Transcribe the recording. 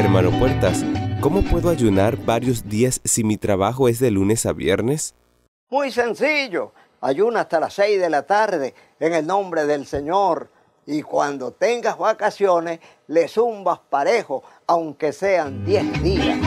hermano Puertas. ¿Cómo puedo ayunar varios días si mi trabajo es de lunes a viernes? Muy sencillo. Ayuna hasta las 6 de la tarde en el nombre del Señor. Y cuando tengas vacaciones, le zumbas parejo, aunque sean 10 días.